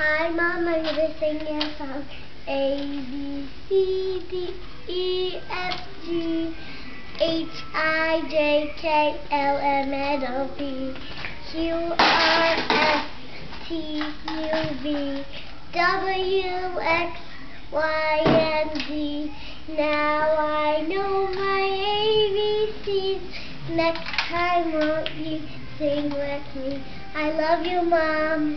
Hi, Mom, I'm going to sing you a song. A, B, C, D, E, F, G, H, I, J, K, L, M, N, O, P, Q, R, S, T, U, V, W, X, Y, and Z. Now I know my ABCs. Next time, won't you sing with me? I love you, Mom.